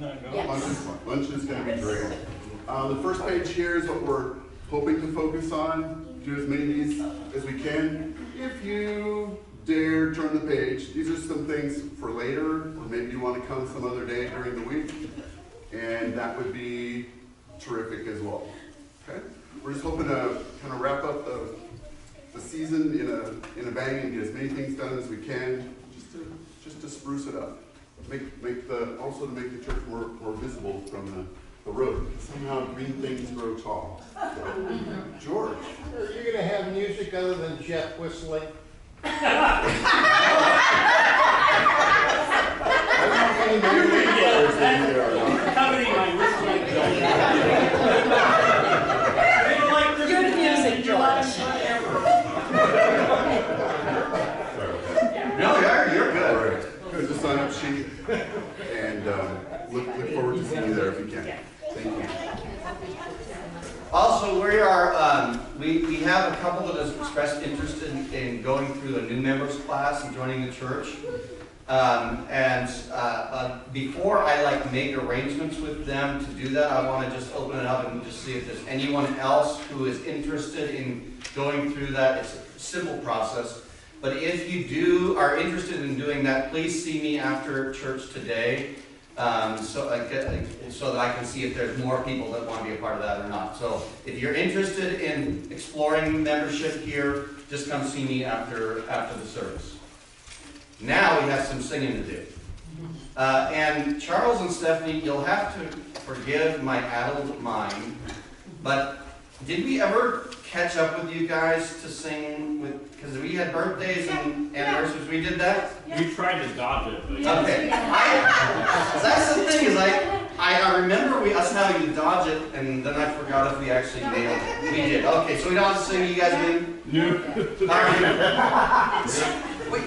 Lunch is fun. Lunch is gonna be great. Uh, the first page here is what we're hoping to focus on. Do as many of these as we can. If you dare turn the page, these are some things for later, or maybe you wanna come some other day during the week. And that would be terrific as well. Okay? We're just hoping to kind of wrap up the, the season in a, in a bang and get as many things done as we can, just to, just to spruce it up. Make, make the, also to make the church more, more visible from the, the road. Somehow green things grow tall. So, George? Are you gonna have music other than Jeff whistling? I don't know if any memory players in there or not. Accompany my whistling. They like this Good music, George. Sorry about that. No, you're, you're All good. Right, here's the sign up sheet, and, um, look, look forward to seeing you there if you can. Thank you. Also, we are, um, we, we have a couple that has expressed interest in, in going through a new members class and joining the church. Um, and, uh, uh, before I like make arrangements with them to do that, I wanna just open it up and just see if there's anyone else who is interested in going through that. It's a simple process. But if you do, are interested in doing that, please see me after church today. Um, so I so that I can see if there's more people that want to be a part of that or not. So if you're interested in exploring membership here, just come see me after, after the service. Now we have some singing to do. Uh, and Charles and Stephanie, you'll have to forgive my addled mind, but did we ever catch up with you guys to sing with, because we had birthdays and anniversaries, we did that? We tried to dodge it, but. Okay, I, that's the thing, is I, I, I remember we, us having to dodge it, and then I forgot if we actually nailed it. We did, okay, so we don't have to sing, you guys do? No. Alright. Wait.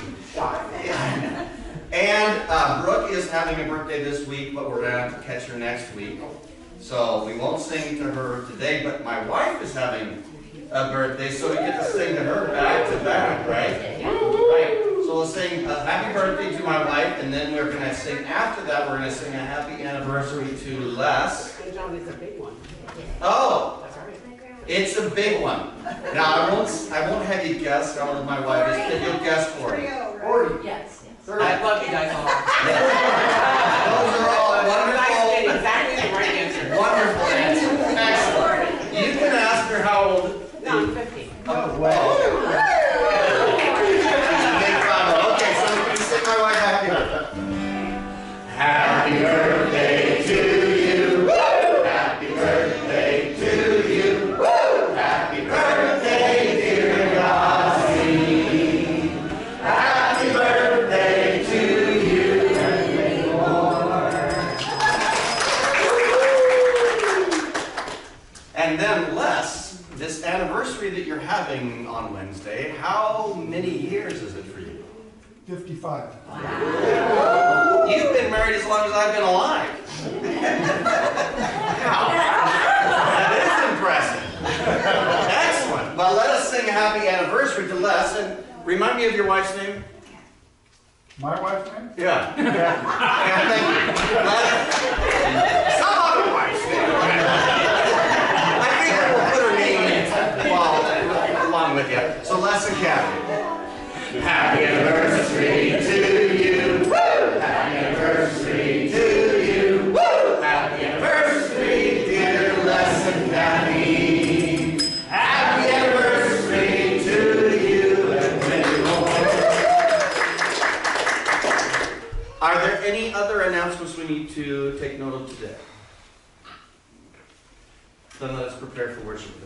And, uh, Brooke is having a birthday this week, but we're gonna have to catch her next week. So we won't sing to her today, but my wife is having a birthday, so we get to sing to her back to back, right? Right, so we'll sing a happy birthday to my wife, and then we're gonna sing, after that, we're gonna sing a happy anniversary to Les. John, it's a big one. Oh, it's a big one. Now, I won't, I won't have you guess how old my wife is, but you'll guess for me. Forty. Yes, yes. I love you guys all. Those are all wonderful, exactly the right answer. wonderful answers. Excellent. You can ask her how No, I'm fifty. Oh, well. Fifty-five. You've been married as long as I've been alive. Wow. That is impressive. Excellent. Well, let us sing a happy anniversary to Les and remind me of your wife's name. My wife's name? Yeah. Yeah, thank you. Les- Some other wife's name. I think we'll put her name in while, along with you. So Les and Kathy. Happy anniversary to you. Woo! Happy anniversary to you. Woo! Happy anniversary, dear Les and Kathy. Happy anniversary to you and many. Are there any other announcements we need to take note of today? Then let us prepare for worship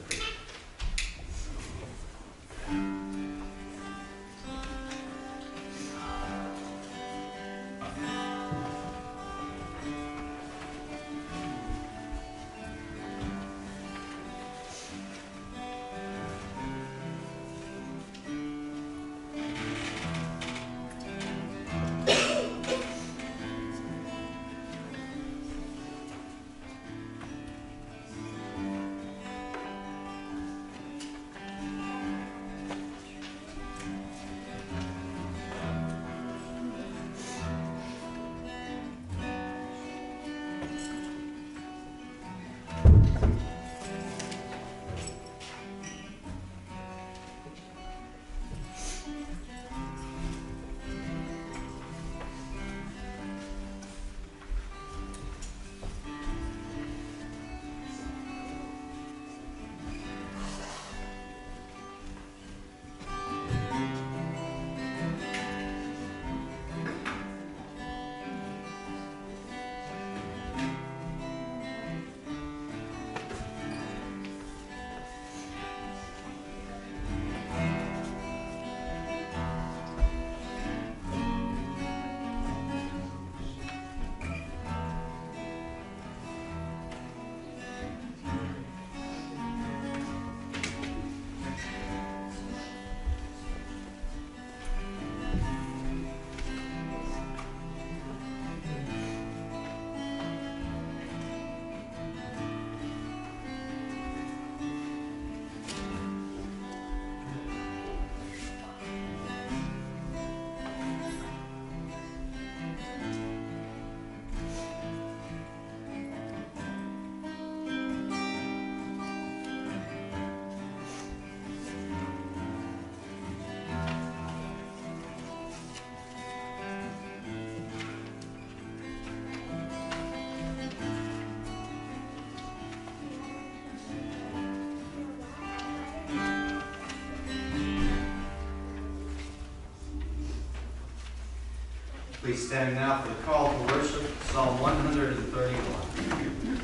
with the priest. Please stand now for the call to worship, Psalm 131.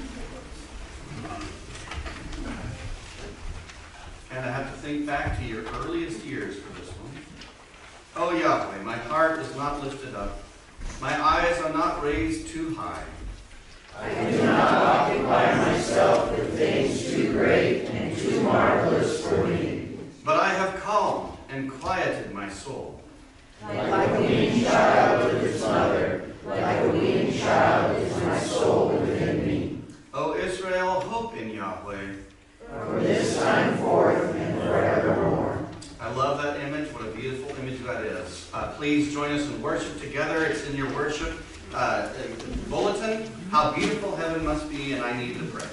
And I have to think back to your earliest years for this one. Oh Yahweh, my heart is not lifted up, my eyes are not raised too high. But I have calmed and quieted my soul. O Israel, hope in Yahweh. From this time forth and forevermore. I love that image. What a beautiful image that is. Uh, please join us in worship together. It's in your worship uh, bulletin. How beautiful heaven must be, and I need to pray.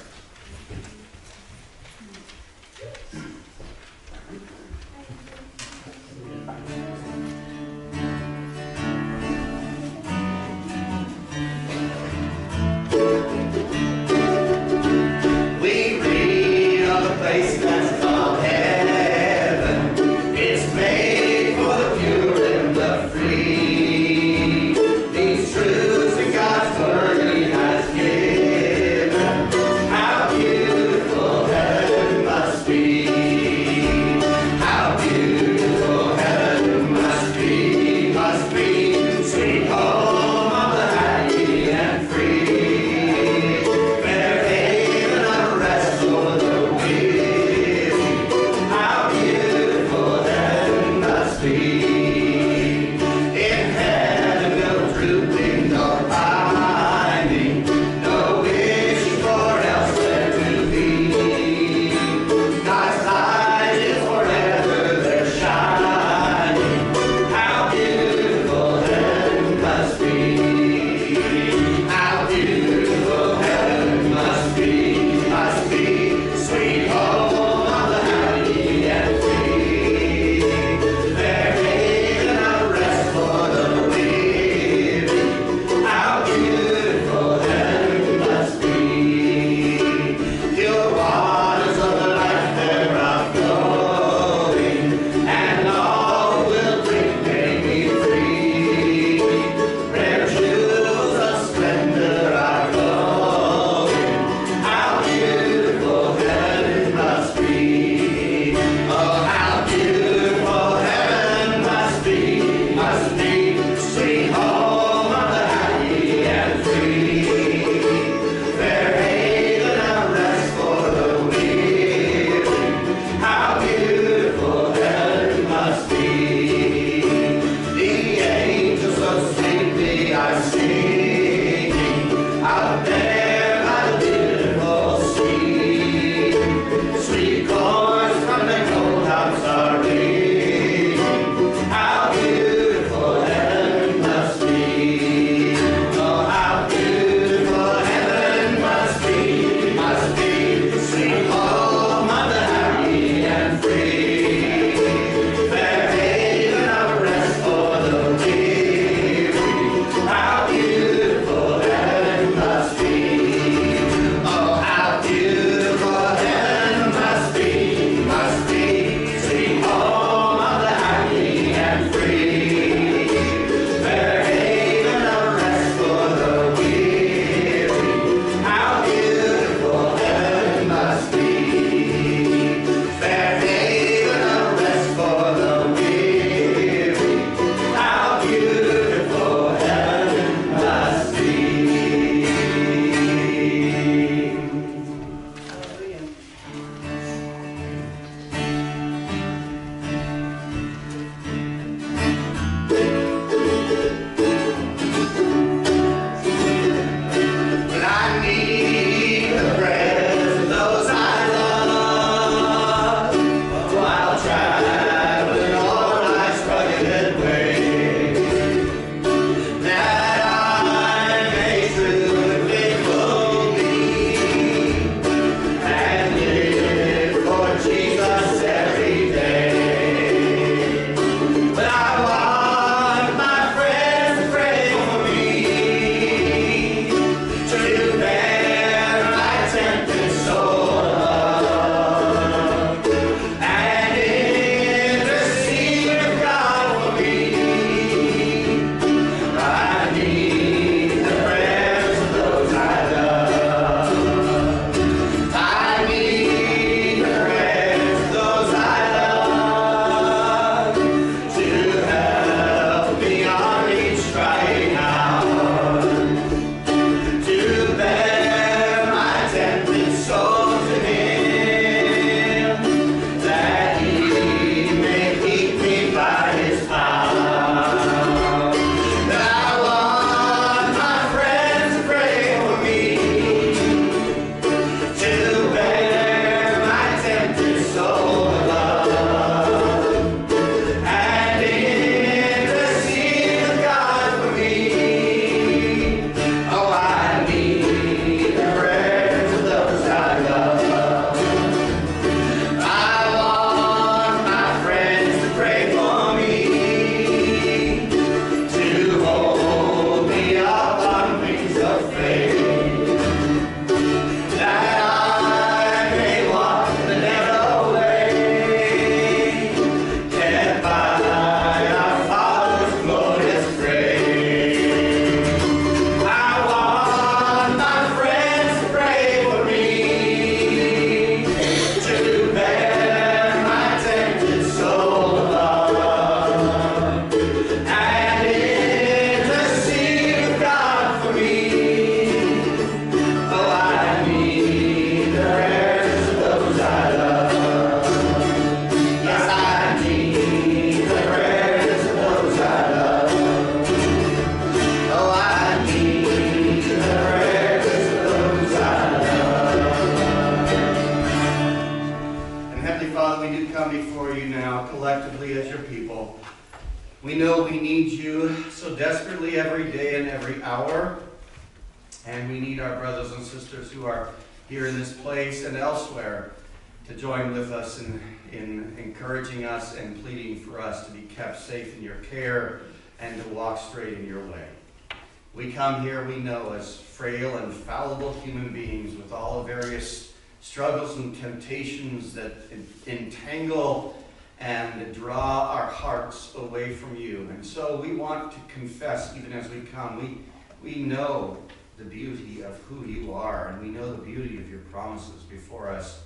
Beauty of who you are, and we know the beauty of your promises before us.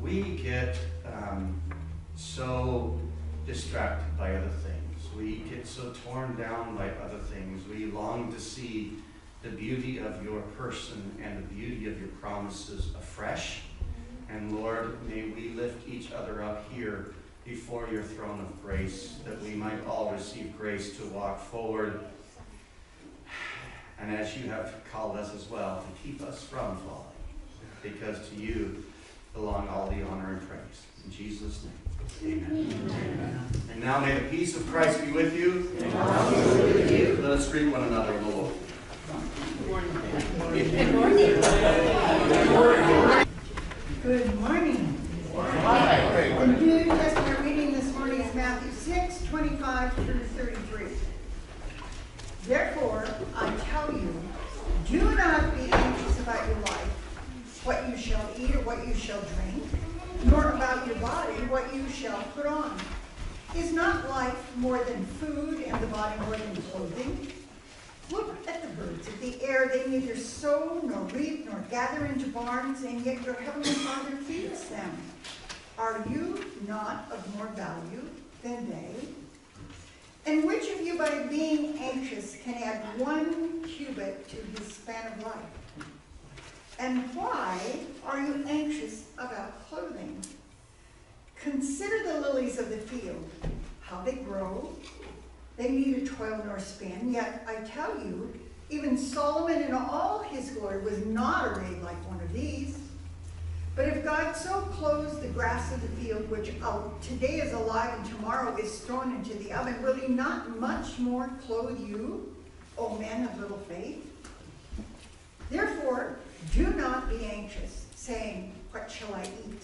We get um, so distracted by other things. We get so torn down by other things. We long to see the beauty of your person and the beauty of your promises afresh. And Lord, may we lift each other up here before your throne of grace, that we might all receive grace to walk forward. And as you have called us as well, to keep us from falling, because to you belong all the honor and praise. In Jesus' name, amen. And now may the peace of Christ be with you. Let us greet one another in the Lord. Good morning. Hi. The New Testament reading this morning is Matthew 6, 25 through 33. Therefore, I tell you, do not be anxious about your life, what you shall eat or what you shall drink, nor about your body, what you shall put on. Is not life more than food and the body more than clothing? Look at the birds of the air. They neither sow nor reap nor gather into barns, and yet your heavenly Father feeds them. Are you not of more value than they? And which of you, by being anxious, can add one cubit to his span of life? And why are you anxious about clothing? Consider the lilies of the field, how they grow. They neither toil nor spin, yet I tell you, even Solomon in all his glory was not arrayed like one of these. But if God so clothes the grass of the field, which uh, today is alive and tomorrow is thrown into the oven, will he not much more clothe you, O men of little faith? Therefore, do not be anxious, saying, What shall I eat?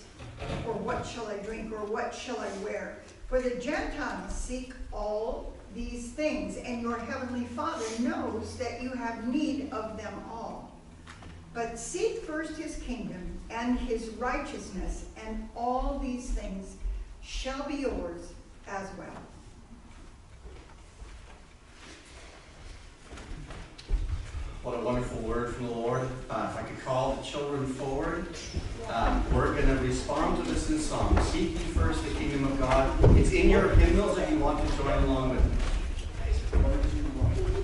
Or what shall I drink? Or what shall I wear? For the Gentiles seek all these things, and your heavenly Father knows that you have need of them all. But seek first his kingdom and his righteousness, and all these things shall be yours as well. What a wonderful word from the Lord. Uh, if I could call the children forward, um, we're going to respond to this in song. Seek ye first the kingdom of God. It's in your hymnals if you want to join along with me.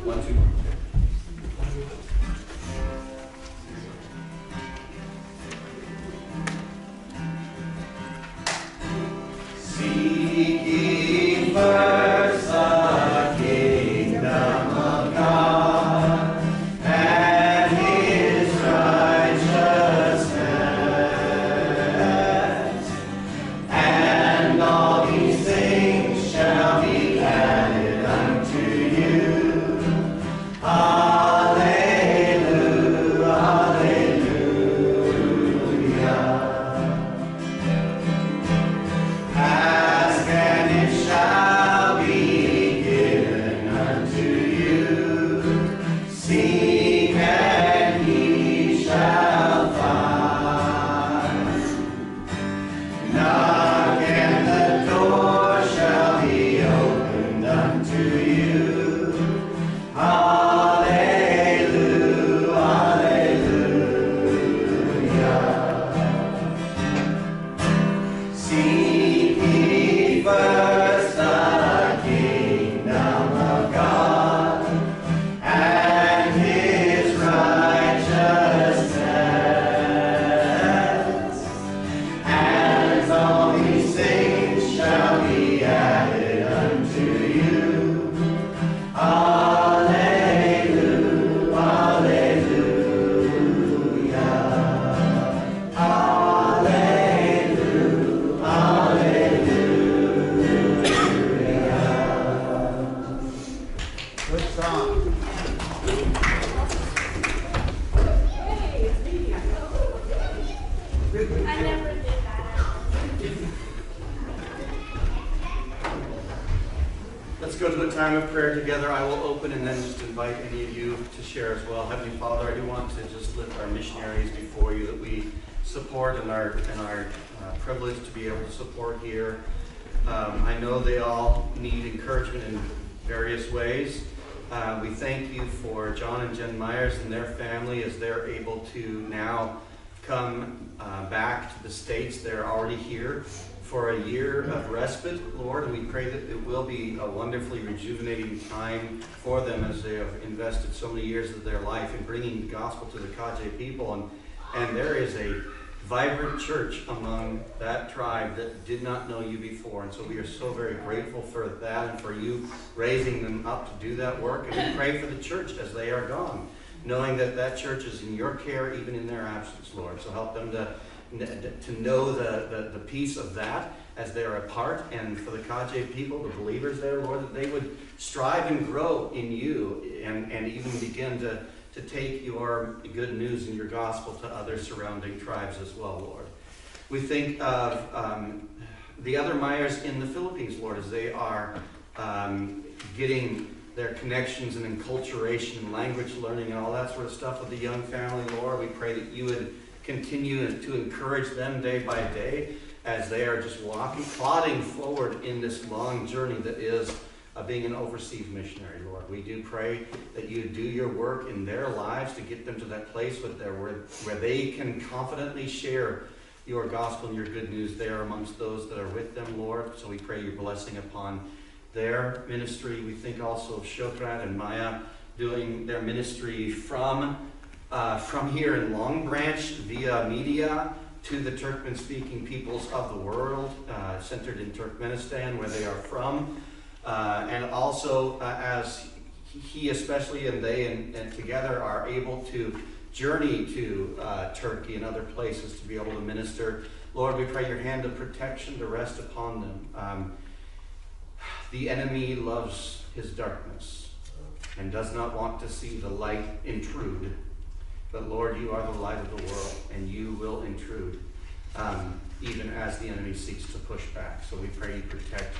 One, two, one. Wonderfully rejuvenating time for them as they have invested so many years of their life in bringing the gospel to the Kaje people. And, and there is a vibrant church among that tribe that did not know you before. And so we are so very grateful for that and for you raising them up to do that work. And we pray for the church as they are gone, knowing that that church is in your care even in their absence, Lord. So help them to, to know the, the, the peace of that as they are apart. And for the Kaje people, the believers there, Lord, that they would strive and grow in you and, and even begin to to take your good news and your gospel to other surrounding tribes as well, Lord. We think of um, the other Myers in the Philippines, Lord, as they are um, getting their connections and enculturation and language learning and all that sort of stuff with the young family, Lord. We pray that you would continue to encourage them day by day as they are just walking, plodding forward in this long journey that is of being an overseas missionary, Lord. We do pray that you do your work in their lives to get them to that place where, where they can confidently share your gospel and your good news there amongst those that are with them, Lord. So we pray your blessing upon their ministry. We think also of Shokrat and Maya doing their ministry from, uh, from here in Longbranch via media to the Turkmen-speaking peoples of the world, uh, centered in Turkmenistan, where they are from. Uh, and also, uh, as he especially and they and, and, together are able to journey to uh, Turkey and other places to be able to minister, Lord, we pray your hand of protection to rest upon them. Um, the enemy loves his darkness and does not want to see the light intrude. But Lord, you are the light of the world, and you will intrude, um, even as the enemy seeks to push back. So we pray you protect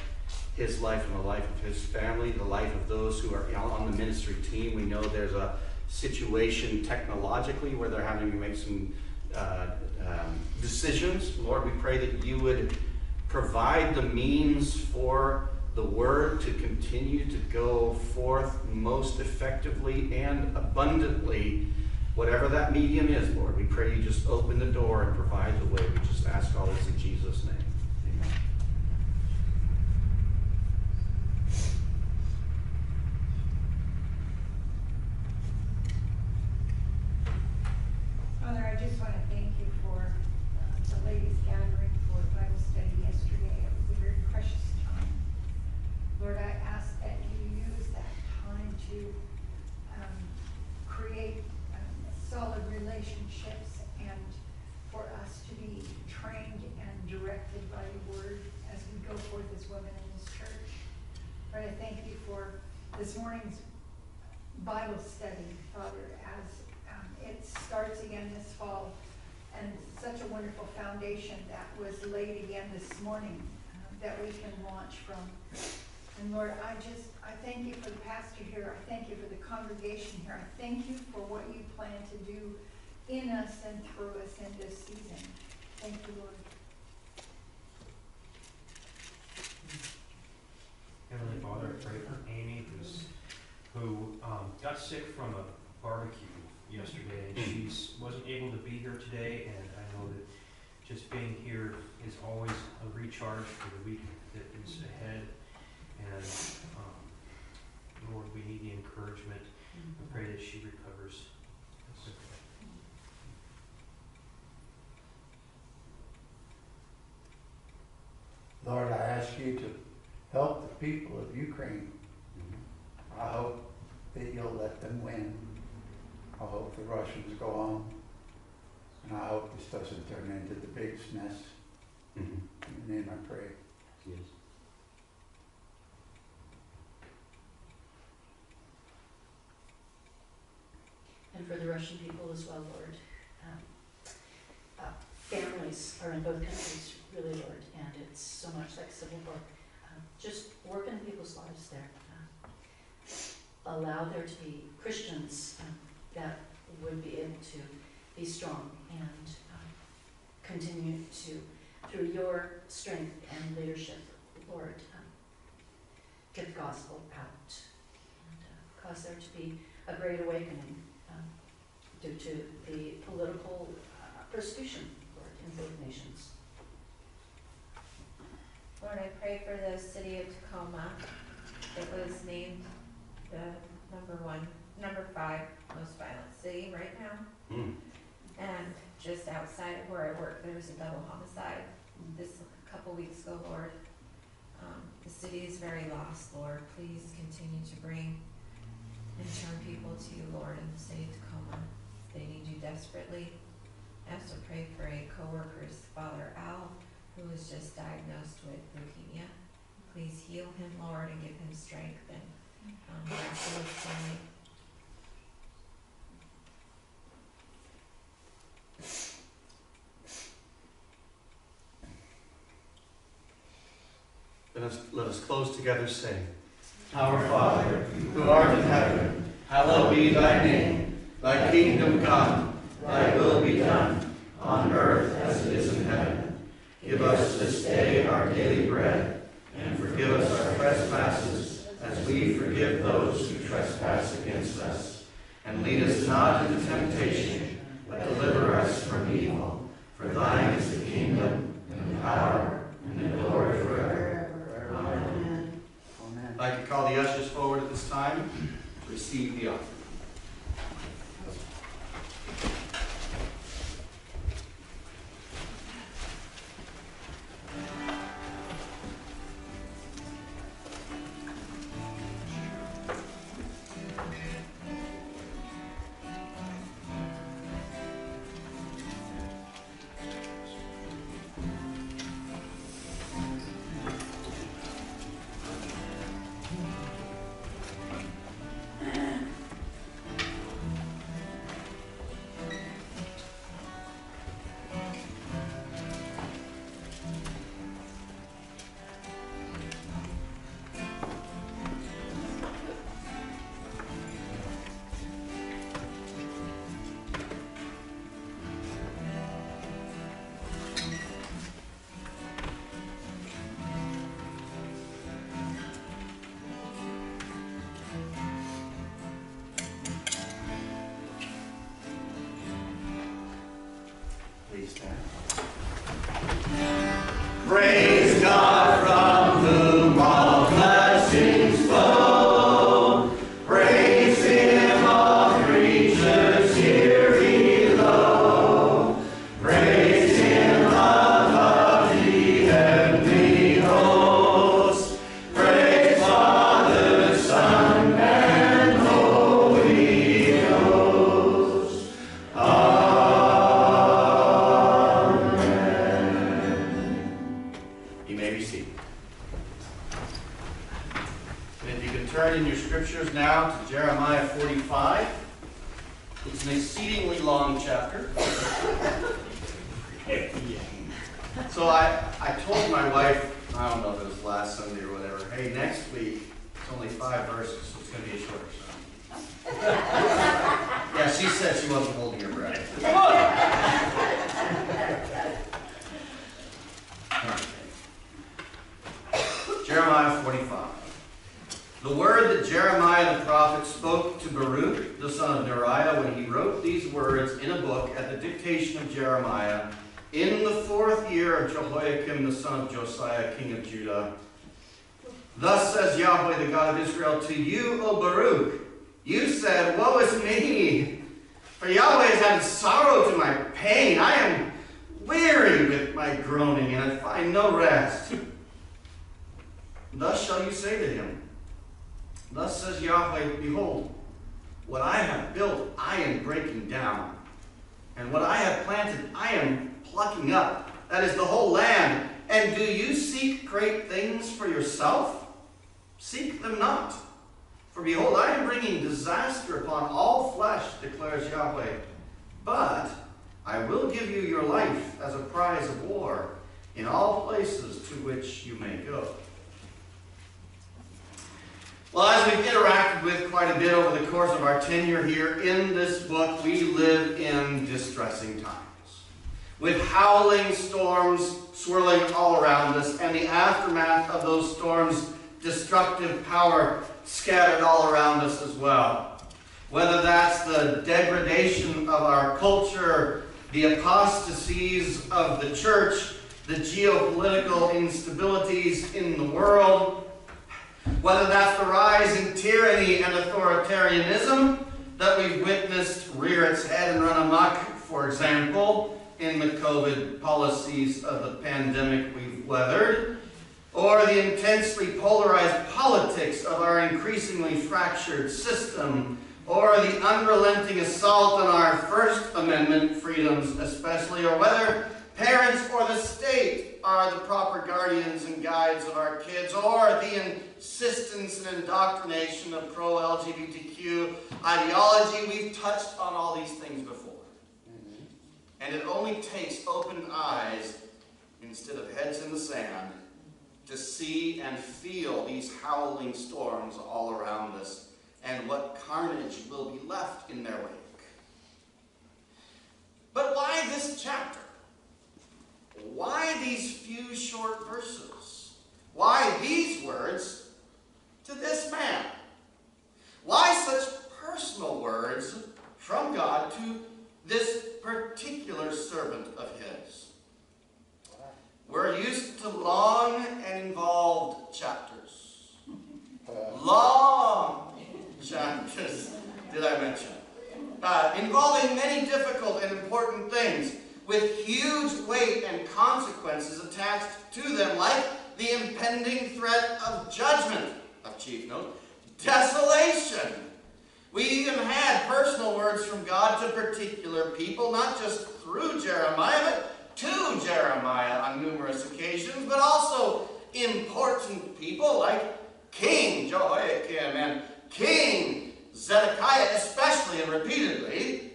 his life and the life of his family, the life of those who are on the ministry team. We know there's a situation technologically where they're having to make some uh, um, decisions. Lord, we pray that you would provide the means for the word to continue to go forth most effectively and abundantly, whatever that medium is, Lord. We pray you just open the door and provide the way. We just ask all this in Jesus' name. Amen. Father, I just want to thank you for uh, the ladies gathering for Bible study yesterday. It was a very precious time. Lord, I ask that you use that time to um, create um, solid relationships and for us to be trained and directed by your word as we go forth as women in this church. Lord, I thank you for this morning's Bible study, Father, as um, it starts again this fall. And such a wonderful foundation that was laid again this morning uh, that we can launch from. And Lord, I just, I thank you for the pastor here. I thank you for the congregation here. I thank you for what you plan to do in us and through us in this season. Thank you, Lord. Heavenly Father, I pray for Amy, who's, who um, got sick from a barbecue yesterday, and she's wasn't able to be here today, and I know that just being here is always a recharge for the week that is mm-hmm. ahead. And um, Lord, we need the encouragement. I mm-hmm. pray that she recovers. quickly. Lord, I ask you to help the people of Ukraine. Mm-hmm. I hope that you'll let them win. I hope the Russians go on. And I hope this doesn't turn into the big mess. Mhm. In your name I pray. Yes. and for the Russian people as well, Lord. Um, uh, Families are in both countries, really, Lord, and it's so much like civil war. Um, Just work in people's lives there. Um, Allow there to be Christians um, that would be able to be strong and um, continue to, through your strength and leadership, Lord, um, get the gospel out and uh, cause there to be a great awakening um, due to the political uh, persecution, Lord, in both nations. Lord, I pray for the city of Tacoma. It was named the number one, number five most violent city right now. Hmm. And just outside of where I work, there was a double homicide this couple weeks ago, Lord. Um, the city is very lost, Lord. Please continue to bring and turn people to you, Lord, in the city of Tacoma. They need you desperately. I also pray for a coworker's father, Al, who was just diagnosed with leukemia. Please heal him, Lord, and give him strength and um, miraculous healing. Let us, let us close together saying, Our Father, who art in heaven, hallowed be thy name. Thy kingdom come, thy will be done, on earth as it is in heaven. Give us this day our daily bread, and forgive us our trespasses, as we forgive those who trespass against us. And lead us not into temptation, but deliver us from evil. For thine is the kingdom, and the power, and the glory forever. Amen. Amen. I'd like to call the ushers forward at this time receive the offering. We've interacted with quite a bit over the course of our tenure here in this book, we live in distressing times. with howling storms swirling all around us, and the aftermath of those storms, destructive power scattered all around us as well. Whether that's the degradation of our culture, the apostasies of the church, the geopolitical instabilities in the world, whether that's the rise in tyranny and authoritarianism that we've witnessed rear its head and run amok, for example, in the COVID policies of the pandemic we've weathered, or the intensely polarized politics of our increasingly fractured system, or the unrelenting assault on our First Amendment freedoms, especially, or whether parents or the state are the proper guardians and guides of our kids, or the insistence and indoctrination of pro LGBTQ ideology. We've touched on all these things before. Mm-hmm. And it only takes open eyes instead of heads in the sand to see and feel these howling storms all around us and what carnage will be left in their wake. But why this chapter? Why these few short verses? Why these words to this man? Why such personal words from God to this particular servant of his? We're used to long and involved chapters. Long chapters, did I mention? Uh, involving many difficult and important things with huge weight and consequences attached to them, like the impending threat of judgment, chief note, desolation. We even had personal words from God to particular people, not just through Jeremiah, but to Jeremiah on numerous occasions, but also important people like King Jehoiakim and King Zedekiah, especially and repeatedly,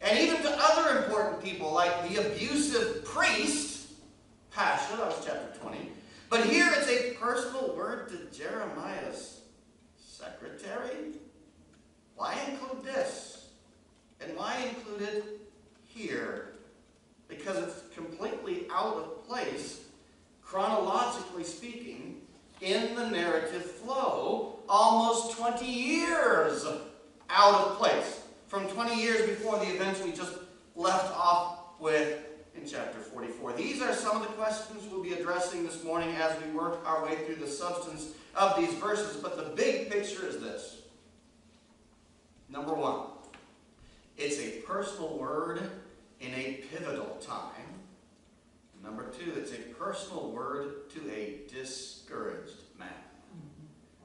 and even to other important people like the abusive priest, Pashhur, that was chapter 20. But here it's a personal word to Jeremiah's secretary. Why include this? And why include it here? Because it's completely out of place, chronologically speaking, in the narrative flow, almost 20 years out of place. From 20 years before the events we just left off with 44. These are some of the questions we'll be addressing this morning as we work our way through the substance of these verses. But the big picture is this. Number one, it's a personal word in a pivotal time. Number two, it's a personal word to a discouraged man,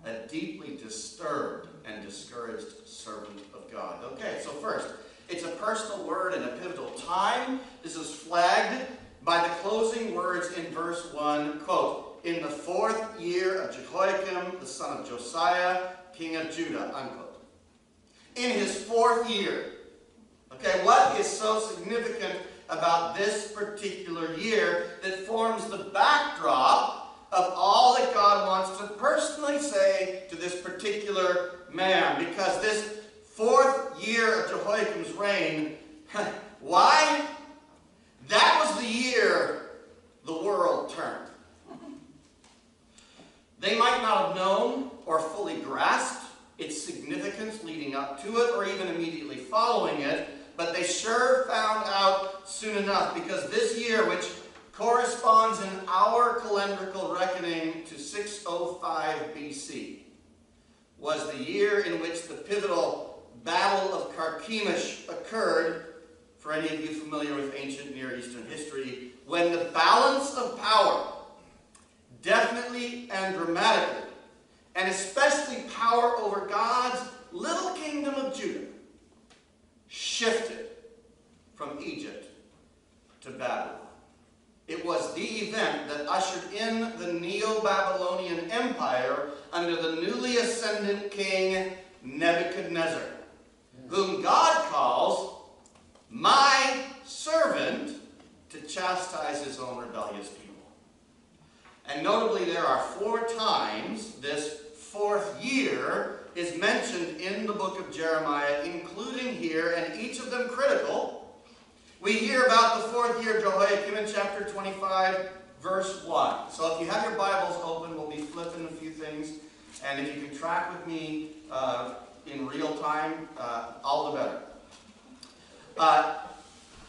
a deeply disturbed and discouraged servant of God. Okay, so first, it's a personal word in a pivotal time. This is flagged by the closing words in verse 1, quote, in the fourth year of Jehoiakim, the son of Josiah, king of Judah, unquote. In his fourth year. Okay, what is so significant about this particular year that forms the backdrop of all that God wants to personally say to this particular man? Because this fourth year of Jehoiakim's reign, why? That was the year the world turned. They might not have known or fully grasped its significance leading up to it or even immediately following it, but they sure found out soon enough because this year, which corresponds in our calendrical reckoning to 605 BC, was the year in which the pivotal Battle of Carchemish occurred, for any of you familiar with ancient Near Eastern history, when the balance of power, definitely and dramatically, and especially power over God's little kingdom of Judah, shifted from Egypt to Babylon. It was the event that ushered in the Neo-Babylonian Empire under the newly ascendant king Nebuchadnezzar, whom God calls my servant to chastise his own rebellious people. And notably, there are four times this fourth year is mentioned in the book of Jeremiah, including here, and each of them critical, We hear about the fourth year Jehoiakim in chapter 25, verse 1. So if you have your Bibles open, we'll be flipping a few things. And if you can track with me uh, in real time, uh, all the better. Uh,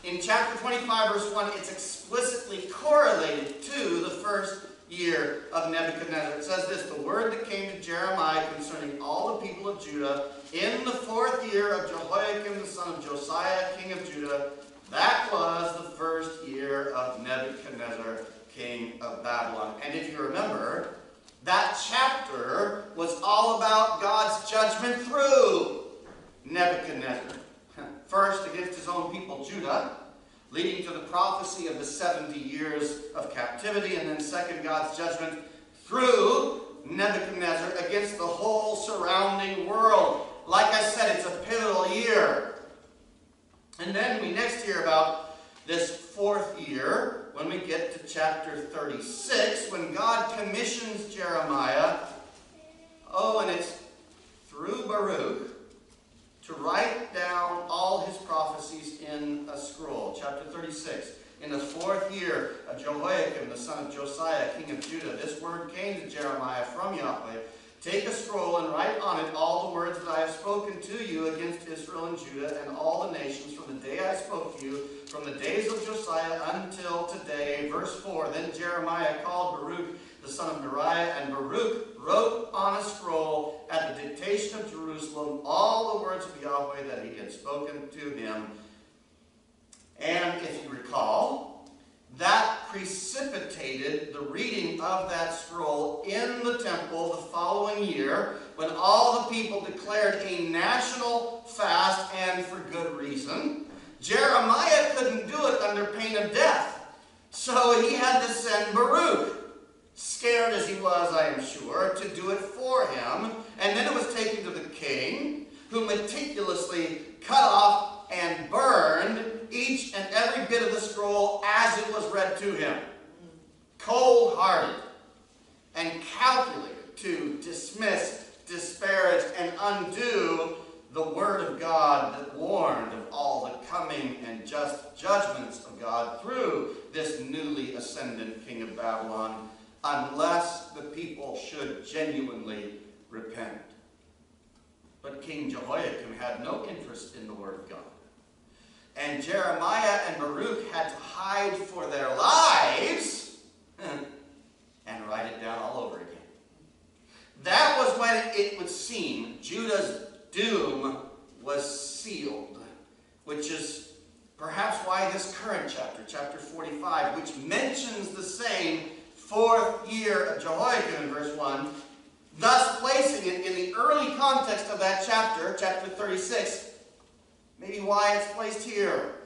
in chapter 25, verse 1, it's explicitly correlated to the first year of Nebuchadnezzar. It says this The word that came to Jeremiah concerning all the people of Judah in the fourth year of Jehoiakim the son of Josiah, king of Judah, that was the first year of Nebuchadnezzar, king of Babylon. And if you remember, that chapter was all about God's judgment through Nebuchadnezzar. First, against his own people, Judah, leading to the prophecy of the 70 years of captivity, and then second, God's judgment through Nebuchadnezzar against the whole surrounding world. Like I said, it's a pivotal year. And then we next hear about this fourth year when we get to chapter 36, when God commissions Jeremiah. Oh, and it's through Baruch to write down all his prophecies in a scroll. Chapter 36. In the fourth year of Jehoiakim, the son of Josiah, king of Judah, this word came to Jeremiah from Yahweh. Take a scroll and write on it all the words that I have spoken to you against Israel and Judah and all the nations from the day I spoke to you, from the days of Josiah until today. Verse 4 Then Jeremiah called Baruch the son of Neriah, and Baruch wrote on a scroll at the dictation of Jeremiah all the words of Yahweh that he had spoken to him. And if you recall, that precipitated the reading of that scroll in the temple the following year when all the people declared a national fast and for good reason. Jeremiah couldn't do it under pain of death. So he had to send Baruch, scared as he was, I am sure, to do it for him. And then it was taken to the king, who meticulously cut off and burned each and every bit of the scroll as it was read to him. Cold hearted and calculated to dismiss, disparage, and undo the word of God that warned of all the coming and just judgments of God through this newly ascendant king of Babylon, unless the people should genuinely repent. But King Jehoiakim had no interest in the word of God. And Jeremiah and Baruch had to hide for their lives and write it down all over again. That was when it would seem Judah's doom was sealed, which is perhaps why this current chapter, chapter 45, which mentions the same fourth year of Jehoiakim in verse 1, thus placing it in the early context of that chapter, chapter 36, maybe why it's placed here.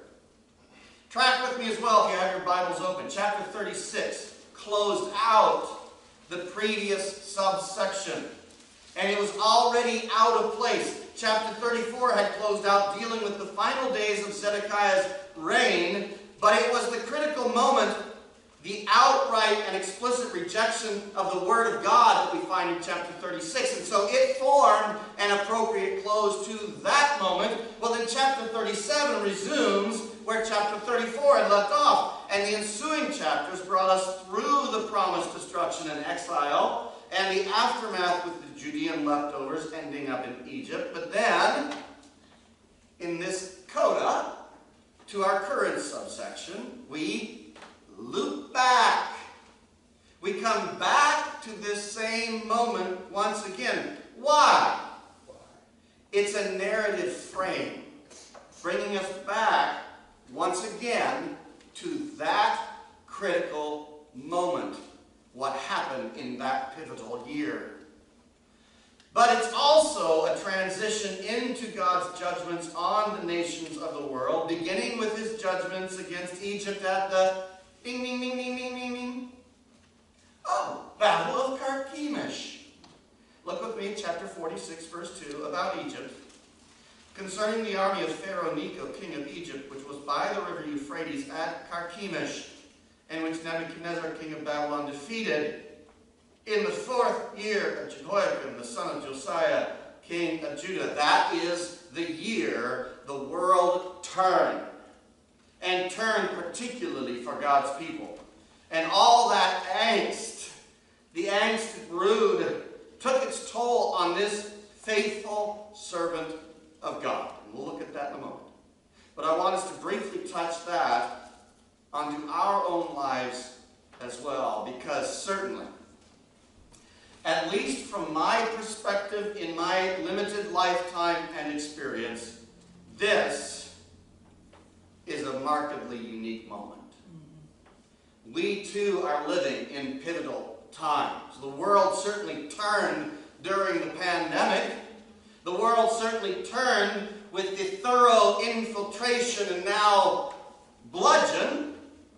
Track with me as well if you have your Bibles open. Chapter 36 closed out the previous subsection. And it was already out of place. Chapter 34 had closed out dealing with the final days of Zedekiah's reign, but it was the critical moment, the outright and explicit rejection of the Word of God that we find in chapter 36. And so it formed an appropriate close to that moment. Well, then chapter 37 resumes where chapter 34 had left off. And the ensuing chapters brought us through the promised destruction and exile and the aftermath with the Judean leftovers ending up in Egypt. But then, in this coda, to our current subsection, we loop back. We come back to this same moment once again. Why? It's a narrative frame, bringing us back once again to that critical moment, what happened in that pivotal year. But it's also a transition into God's judgments on the nations of the world, beginning with his judgments against Egypt at the ding, ding, ding, ding, ding, ding, ding. Oh, Battle of Carchemish. Look with me, chapter 46, verse 2, about Egypt. Concerning the army of Pharaoh Necho, king of Egypt, which was by the river Euphrates at Carchemish, and which Nebuchadnezzar, king of Babylon, defeated in the fourth year of Jehoiakim, the son of Josiah, king of Judah. That is the year the world turned. And turned particularly for God's people. And all that angst, the angst brewed, took its toll on this faithful servant of God. And we'll look at that in a moment. But I want us to briefly touch that onto our own lives as well, because certainly, at least from my perspective in my limited lifetime and experience, this is a markedly unique moment. We too are living in pivotal times. The world certainly turned during the pandemic. The world certainly turned with the thorough infiltration and now bludgeon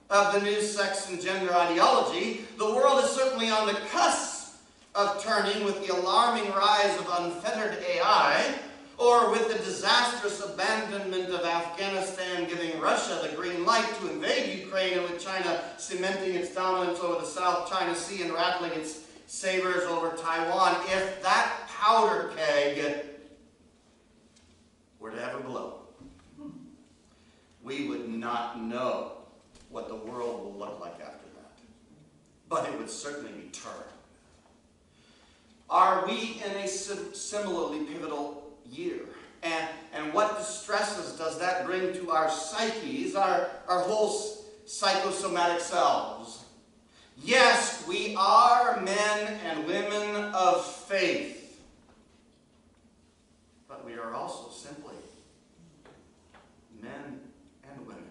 of the new sex and gender ideology. The world is certainly on the cusp of turning with the alarming rise of unfettered AI or with the disastrous abandonment of Afghanistan giving Russia the green light to invade Ukraine and with China cementing its dominance over the South China Sea and rattling its sabers over Taiwan, if that powder keg were to ever blow, we would not know what the world will look like after that. But it would certainly be turned. Are we in a similarly pivotal year? And, and what distresses does that bring to our psyches, our, our whole psychosomatic selves? Yes, we are men and women of faith. But we are also simply men and women,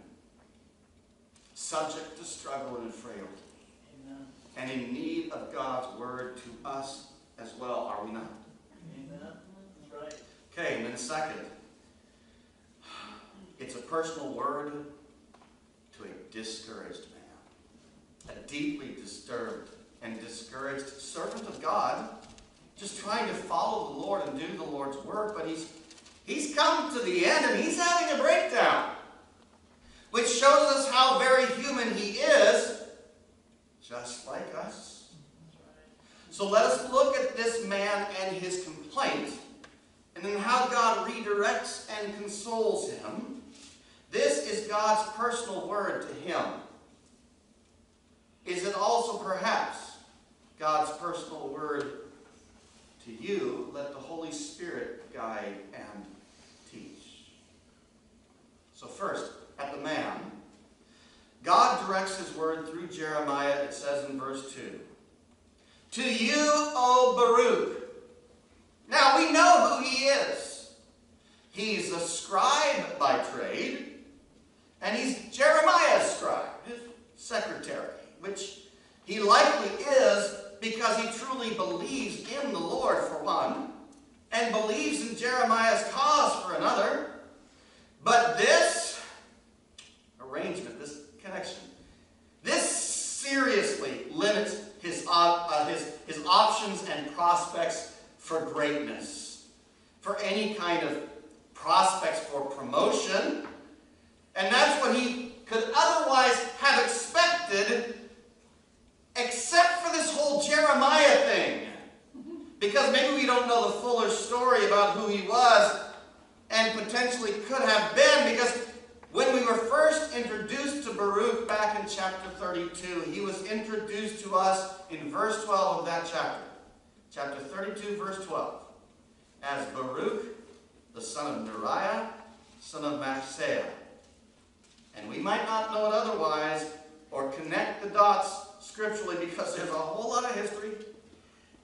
subject to struggle and frailty, and in need of God's word to us as well, are we not? Okay, and then second, it's a personal word to a discouraged man, a deeply disturbed and discouraged servant of God, just trying to follow the Lord and do the Lord's work, but he's he's come to the end and he's having a breakdown, which shows us how very human he is, just like us. So let us look at this man and his complaint and then how God redirects and consoles him. This is God's personal word to him. Is it also perhaps God's personal word to you? Let the Holy Spirit guide and teach. So first, at the man, God directs his word through Jeremiah, it says in verse 2. To you, O Baruch, now we know who he is. He's a scribe by trade, and he's Jeremiah's scribe, his secretary, which he likely is because he truly believes in the Lord for one, and believes in Jeremiah's cause for another. But this arrangement, this connection, this seriously limits his, uh, his, his options and prospects for greatness, for any kind of prospects for promotion. And that's what he could otherwise have expected, except for this whole Jeremiah thing. Because maybe we don't know the fuller story about who he was and potentially could have been, because when we were first introduced to Baruch back in chapter 32, he was introduced to us in verse 12 of that chapter chapter 32, verse 12, as Baruch, the son of Neriah, son of Mahseiah. And we might not know it otherwise or connect the dots scripturally because there's a whole lot of history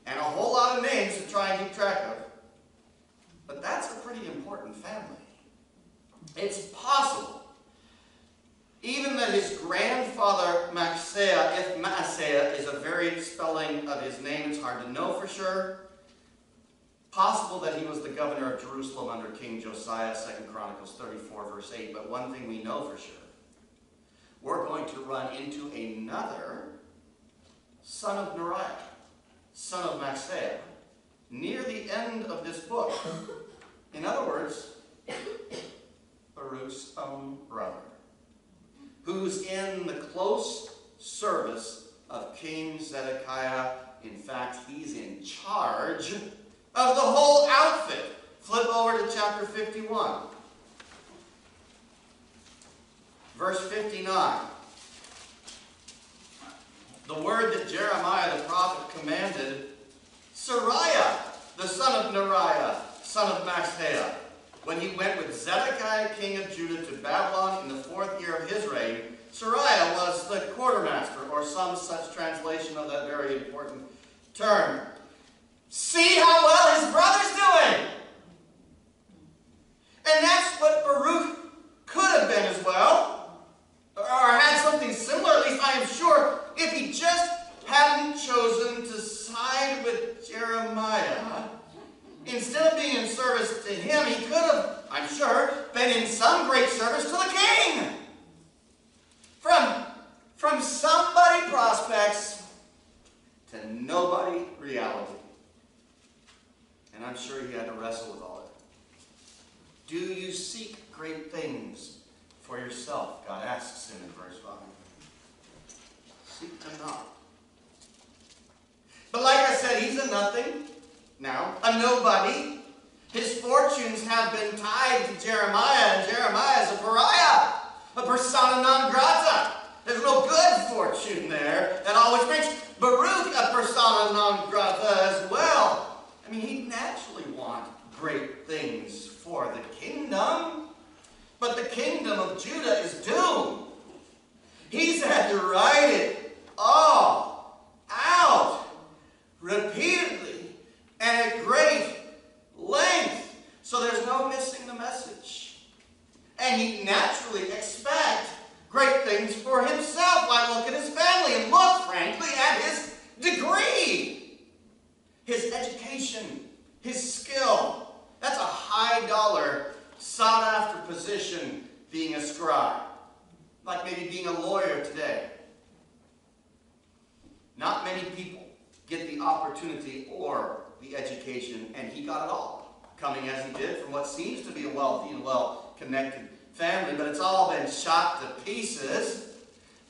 and a whole lot of names to try and keep track of. But that's a pretty important family. It's possible even that his grandfather Mahseiah, if Maaseiah is a variant spelling of his name, it's hard to know for sure. Possible that he was the governor of Jerusalem under King Josiah, 2 Chronicles 34, verse 8. But one thing we know for sure, we're going to run into another son of Neriah, son of Mahseiah, near the end of this book. In other words, Baruch's own brother who's in the close service of King Zedekiah. In fact, he's in charge of the whole outfit. Flip over to chapter 51. Verse 59. The word that Jeremiah the prophet commanded Seraiah, the son of Neriah, son of Mahseiah, when he went with Zedekiah king of Judah to Babylon in the fourth year of his reign, Seraiah was the quartermaster, or some such translation of that very important term. See how well his brother's doing! And that's what Baruch could have been as well, or had something similar, at least I am sure, if he just hadn't chosen to side with Jeremiah. Instead of being in service to him, he could have, I'm sure, been in some great service to the king. From, from somebody prospects to nobody reality. And I'm sure he had to wrestle with all of it. Do you seek great things for yourself? God asks him in verse 5. Seek them not. But like I said, he's a nothing now, a nobody. His fortunes have been tied to Jeremiah, and Jeremiah is a pariah, a persona non grata. There's no good fortune there that always makes Baruch a persona non grata as well. I mean, he'd naturally want great things for the kingdom, but the kingdom of Judah is doomed. He's had to write it all out repeatedly and at great length, so there's no missing the message. And he naturally expects great things for himself. Why look at his family and look, frankly, at his degree, his education, his skill. That's a high dollar, sought after position being a scribe, like maybe being a lawyer today. Not many people get the opportunity or the education, and he got it all, coming as he did from what seems to be a wealthy and well-connected family, but it's all been shot to pieces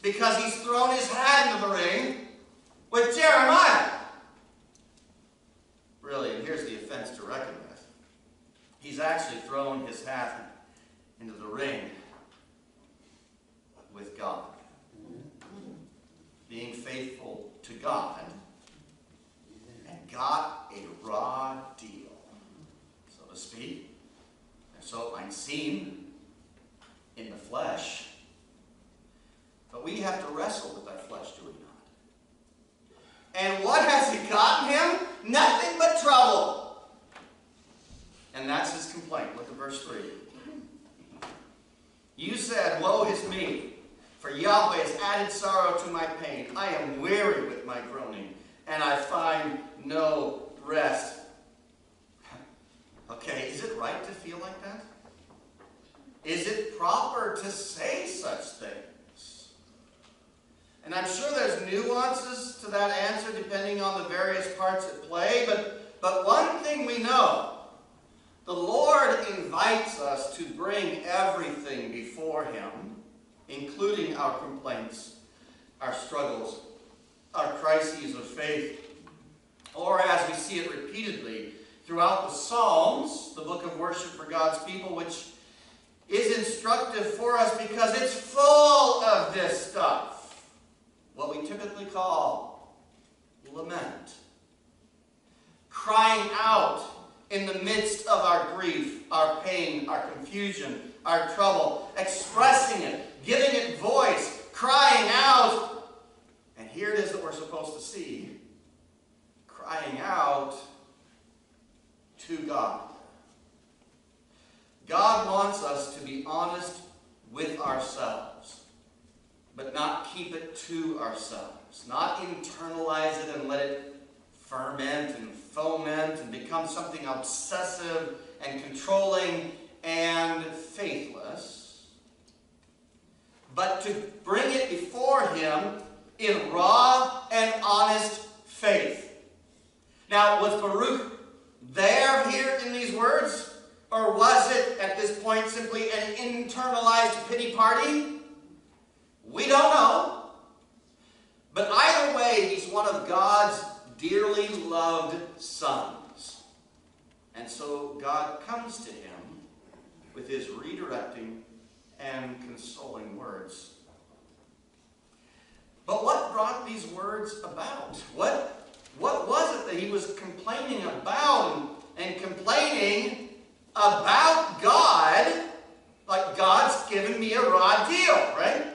because he's thrown his hat into the ring with Jeremiah. Really, and here's the offense to reckon with. He's actually thrown his hat into the ring with God. Being faithful to God and got a raw deal, so to speak. And so it might seem in the flesh. But we have to wrestle with that flesh, do we not? And what has it gotten him? Nothing but trouble. And that's his complaint. Look at verse 3. You said, Woe is me, for Yahweh has added sorrow to my pain. I am weary with my groaning, and I find no rest. Okay, is it right to feel like that? Is it proper to say such things? And I'm sure there's nuances to that answer depending on the various parts at play, but, but one thing we know the Lord invites us to bring everything before Him, including our complaints, our struggles, our crises of faith, or as we see it repeatedly throughout the Psalms, the book of worship for God's people, which is instructive for us because it's full of this stuff. What we typically call lament. Crying out in the midst of our grief, our pain, our confusion, our trouble, expressing it, giving it voice, crying out. And here it is that we're supposed to see crying out to God. God wants us to be honest with ourselves, but not keep it to ourselves, not internalize it and let it ferment and foment and become something obsessive and controlling and faithless, but to bring it before Him in raw and honest faith. Now, was Baruch there here in these words? Or was it, at this point, simply an internalized pity party? We don't know. But either way, he's one of God's dearly loved sons. And so God comes to him with his redirecting and consoling words. But what brought these words about? What, what was it that he was complaining about and complaining about God? Like God's given me a raw deal, right?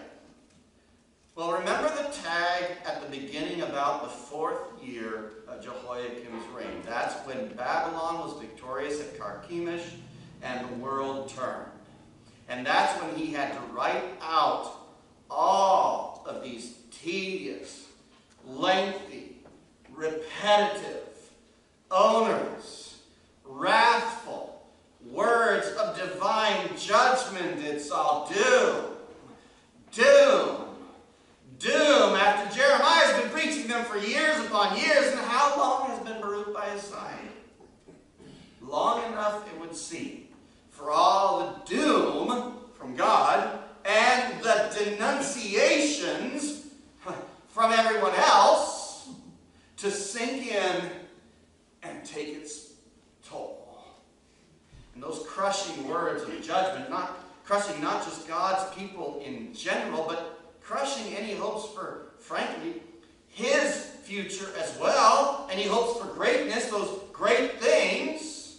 Well, remember the tag at the beginning about the fourth year of Jehoiakim's reign. That's when Babylon was victorious at Carchemish and the world turned. And that's when he had to write out all of these tedious, lengthy, repetitive, onerous, wrathful words of divine judgment. It's all doom, doom, doom. After Jeremiah's been preaching them for years upon years, and how long has been Baruch by his side? Long enough, it would seem, for all the doom from God and the denunciations from everyone else to sink in and take its toll. And those crushing words of judgment, not crushing not just God's people in general, but crushing any hopes for, frankly, his future as well, and he hopes for greatness, those great things.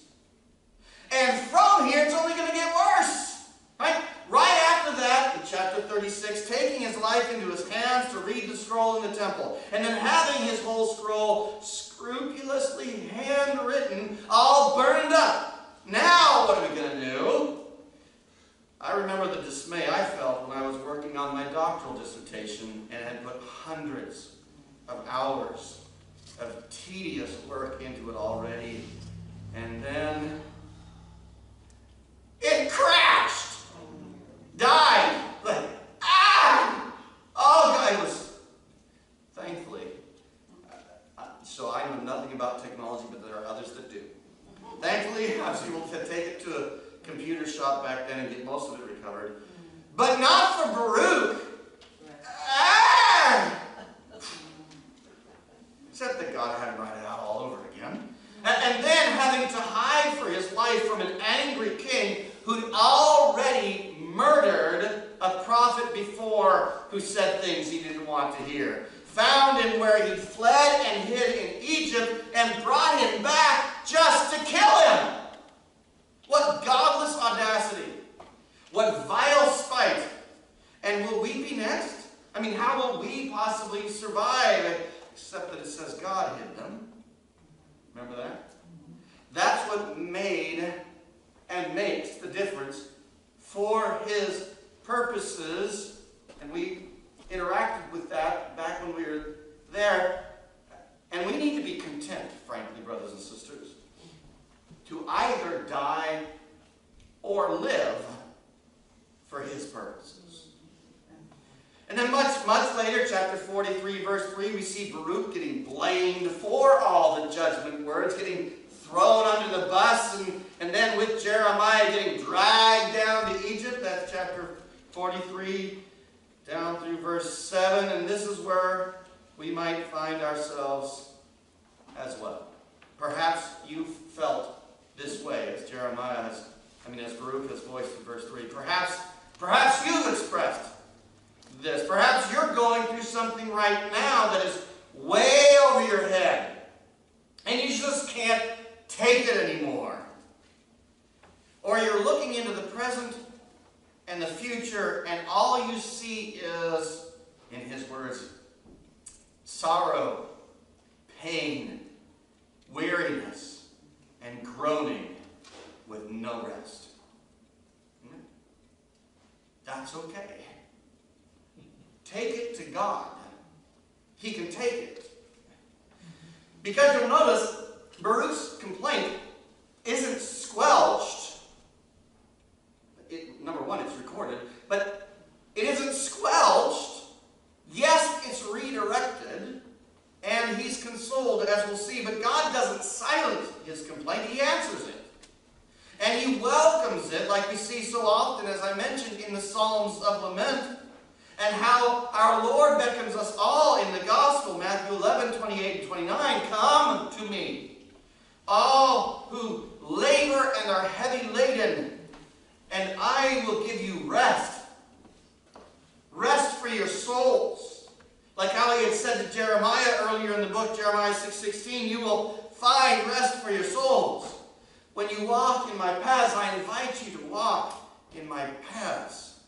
And from here, it's only going to get worse. Right? Right after that, in chapter 36, taking his life into his hands to read the scroll in the temple, and then having his whole scroll scrupulously handwritten, all burned up. Now, what are we going to do? I remember the dismay I felt when I was working on my doctoral dissertation and had put hundreds of hours of tedious work into it already. And then it crashed! Died! Like, ah! Oh, God, it was, thankfully, uh, so I know nothing about technology, but there are others that do. Thankfully, I was able to take it to a computer shop back then and get most of it recovered. But not for Baruch. Ah! Except that God had to write it out all over again. And then having to hide for his life from an angry king who'd already murdered a prophet before who said things he didn't want to hear. Found him where he fled and hid in Egypt and brought him back just to kill him. What godless audacity. What vile spite. And will we be next? I mean, how will we possibly survive? Except that it says God hid them. Remember that? That's what made and makes the difference for his purposes. And we interacted with that back when we were there. And we need to be content, frankly, brothers and sisters, to either die or live for his purposes. And then much, much later, chapter 43, verse 3, we see Baruch getting blamed for all the judgment words, getting thrown under the bus, and, and then with Jeremiah getting dragged down to Egypt. That's chapter 43, down through verse 7. And this is where we might find ourselves as well. Perhaps you felt this way as Jeremiah has, I mean, as Baruch has voiced in verse 3. Perhaps, perhaps you've expressed this. Perhaps you're going through something right now that is way over your head. And you just can't take it anymore. Or you're looking into the present and the future, and all you see is, in his words, sorrow, pain, weariness, and groaning with no rest. Hmm? That's okay. Take it to God. He can take it. Because you'll notice Baruch's complaint isn't squelched. It, number one, it's recorded, but it isn't squelched. Yes, it's redirected, and he's consoled, as we'll see, but God doesn't silence his complaint, he answers it. And he welcomes it, like we see so often, as I mentioned, in the Psalms of Lament, and how our Lord beckons us all in the Gospel, Matthew 11, 28 and 29, Come to me, all who labor and are heavy laden, and I will give you rest. Rest for your souls. Like how he had said to Jeremiah earlier in the book, Jeremiah 6.16, you will find rest for your souls. When you walk in my paths, I invite you to walk in my paths.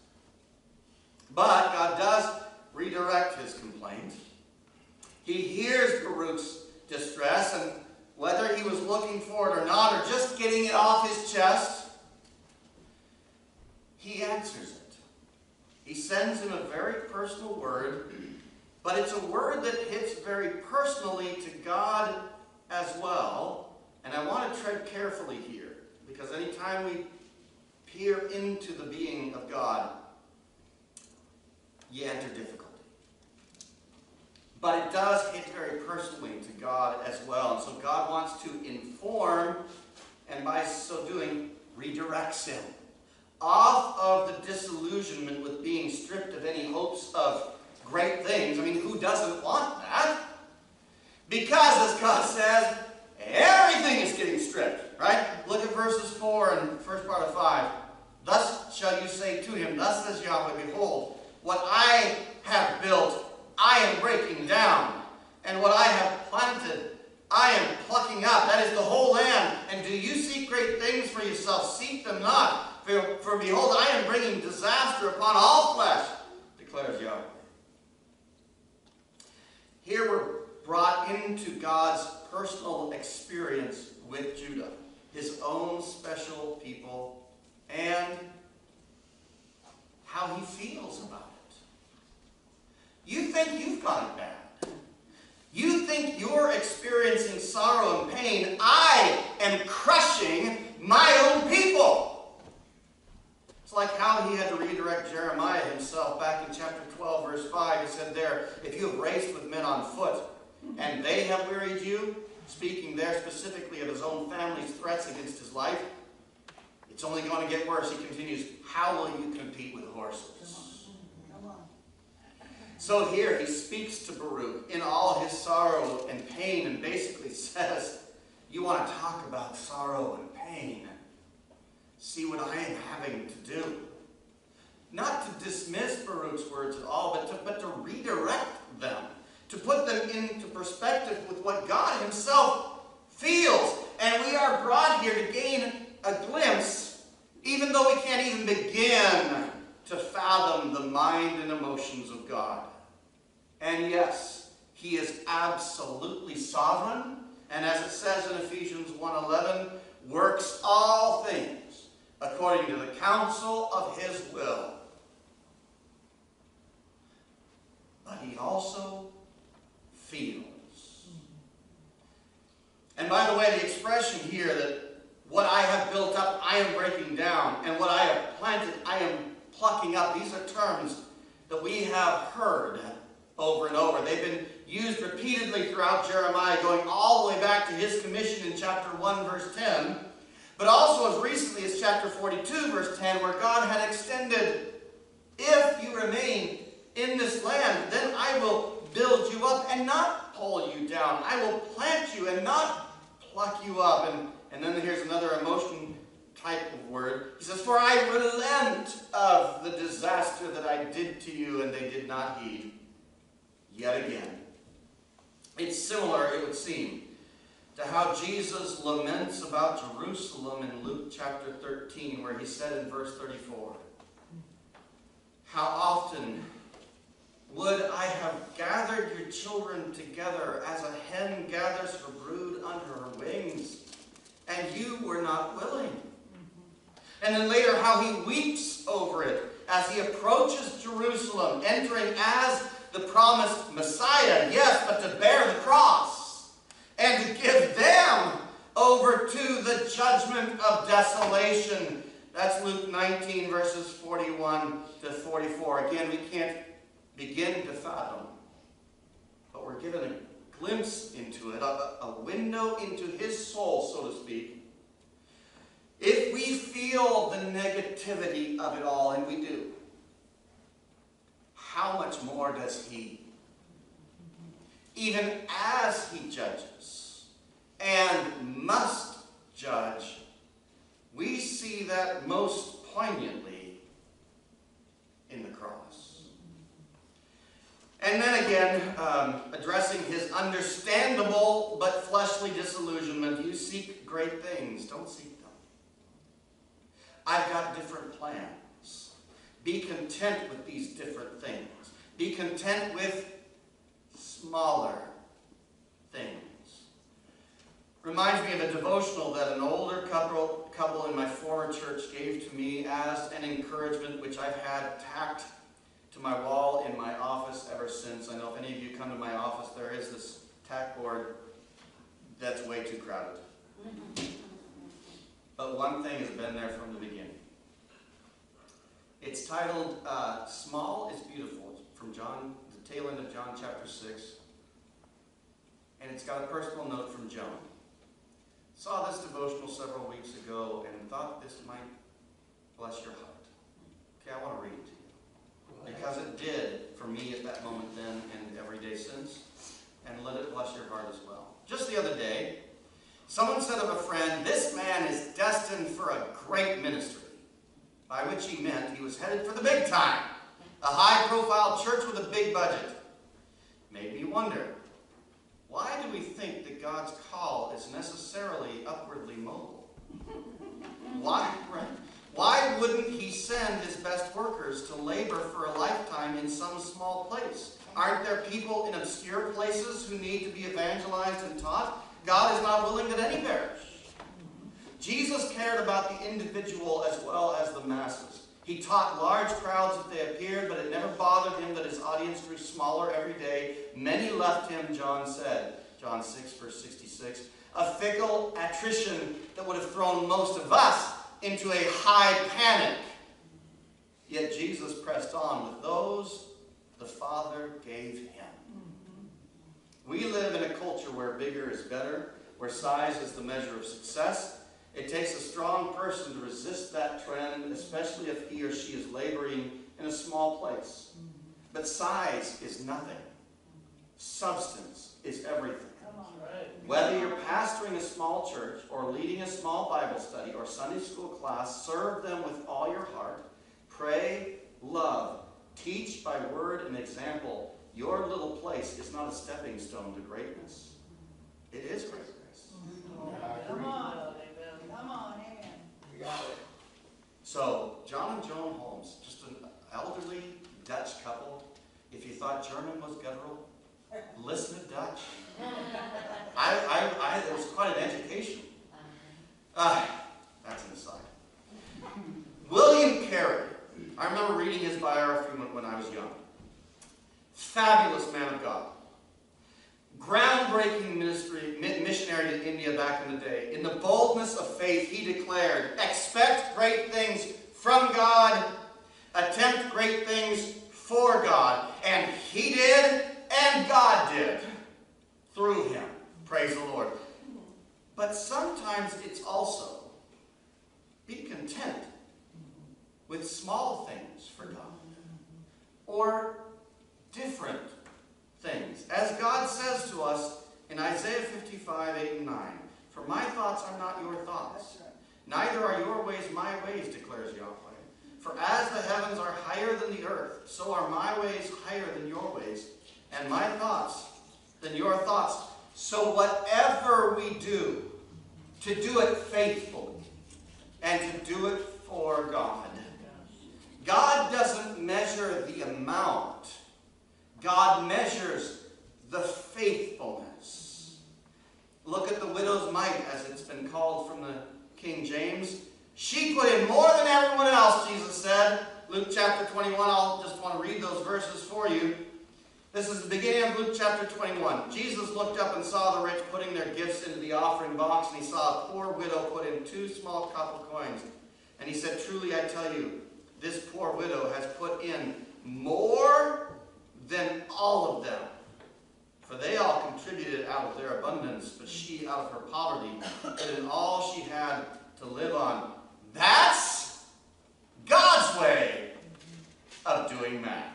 But God does redirect his complaint. He hears Baruch's distress, and whether he was looking for it or not, or just getting it off his chest, he answers it. He sends him a very personal word, but it's a word that hits very personally to God as well. And I want to tread carefully here, because anytime we peer into the being of God, you enter difficulty. But it does hit very personally to God as well. And so God wants to inform, and by so doing, redirects him off of the disillusionment with being stripped of any hopes of great things. I mean, who doesn't want that? Because, as God says, everything is getting stripped, right? Look at verses 4 and first part of 5. Thus shall you say to him, Thus says Yahweh, Behold, what I have built, I am breaking down, and what I have planted, I am plucking up. That is the whole land. And do you seek great things for yourself? Seek them not. For, for behold, I am bringing disaster upon all flesh, declares Yahweh. Here we're brought into God's personal experience with Judah, his own special people, and how he feels about it. You think you've got it bad. You think you're experiencing sorrow and pain. I am crushing my own people. It's like how he had to redirect Jeremiah himself back in chapter 12, verse 5. He said there, If you have raced with men on foot, and they have wearied you, speaking there specifically of his own family's threats against his life, it's only going to get worse. He continues, How will you compete with horses? So here he speaks to Baruch in all his sorrow and pain and basically says, You want to talk about sorrow and pain? See what I am having to do. Not to dismiss Baruch's words at all, but to, but to redirect them, to put them into perspective with what God himself feels. And we are brought here to gain a glimpse, even though we can't even begin to fathom the mind and emotions of God. And yes, he is absolutely sovereign, and as it says in Ephesians 1:11, works all things according to the counsel of his will. But he also feels. And by the way, the expression here that what I have built up, I am breaking down, and what I have planted, I am plucking up, these are terms that we have heard over and over. They've been used repeatedly throughout Jeremiah, going all the way back to his commission in chapter 1, verse 10, but also as recently as chapter 42, verse 10, where God had extended, If you remain in this land, then I will build you up and not pull you down. I will plant you and not pluck you up. And, and then here's another emotion type of word. He says, For I relent of the disaster that I did to you, and they did not heed. Yet again. It's similar, it would seem, to how Jesus laments about Jerusalem in Luke chapter 13, where he said in verse 34, How often would I have gathered your children together as a hen gathers her brood under her wings, and you were not willing. And then later, how he weeps over it as he approaches Jerusalem, entering as the promised Messiah, yes, but to bear the cross and to give them over to the judgment of desolation. That's Luke 19, verses 41 to 44. Again, we can't begin to fathom, but we're given a glimpse into it, a, a window into his soul, so to speak. Feel the negativity of it all, and we do, how much more does he? Even as he judges and must judge, we see that most poignantly in the cross. And then again, um, addressing his understandable but fleshly disillusionment, you seek great things, don't seek. I've got different plans. Be content with these different things. Be content with smaller things. Reminds me of a devotional that an older couple, couple in my former church gave to me as an encouragement, which I've had tacked to my wall in my office ever since. I know if any of you come to my office, there is this tack board that's way too crowded. Mm-hmm. But one thing has been there from the beginning. It's titled uh, Small is Beautiful, from John, the tail end of John chapter 6. And it's got a personal note from Joan. Saw this devotional several weeks ago and thought this might bless your heart. Okay, I want to read it to you. Because it did for me at that moment then and every day since. And let it bless your heart as well. Just the other day, someone said of a friend, This man is destined for a great ministry. By which he meant he was headed for the big time. A high profile church with a big budget. Made me wonder, why do we think that God's call is necessarily upwardly mobile? Why? Why wouldn't he send his best workers to labor for a lifetime in some small place? Aren't there people in obscure places who need to be evangelized and taught? God is not willing that any perish. Jesus cared about the individual as well as the masses. He taught large crowds if they appeared, but it never bothered him that his audience grew smaller every day. Many left him, John said, John 6, verse 66, a fickle attrition that would have thrown most of us into a high panic. Yet Jesus pressed on with those the Father gave him. We live in a culture where bigger is better, where size is the measure of success. It takes a strong person to resist that trend, especially if he or she is laboring in a small place. But size is nothing. Substance is everything. Whether you're pastoring a small church or leading a small Bible study or Sunday school class, serve them with all your heart. Pray, love, teach by word and example. Your little place is not a stepping stone to greatness. It is greatness. Come on, come on, amen. We got it. So, John and Joan Holmes, just an elderly Dutch couple. If you thought German was guttural, listen to Dutch. I, I, I, it was quite an education. Ah, that's an aside. William Carey. I remember reading his biography when, when I was young. Fabulous man of God. Groundbreaking ministry, missionary to India back in the day. In the boldness of faith, he declared, expect great things from God, attempt great things for God. And he did, and God did through him. Praise the Lord. But sometimes it's also be content with small things for God or different things. As God says to us in Isaiah 55, 8 and 9, For my thoughts are not your thoughts, neither are your ways my ways, declares Yahweh. For as the heavens are higher than the earth, so are my ways higher than your ways, and my thoughts than your thoughts. So whatever we do, to do it faithfully and to do it for God. God doesn't measure the amount. God measures the faithfulness. Look at the widow's mite, as it's been called from the King James. She put in more than everyone else, Jesus said. Luke chapter 21, I'll just want to read those verses for you. This is the beginning of Luke chapter 21. Jesus looked up and saw the rich putting their gifts into the offering box, and he saw a poor widow put in two small copper coins. And he said, Truly I tell you, this poor widow has put in more than all of them. For they all contributed out of their abundance, but she out of her poverty in all she had to live on. That's God's way of doing math.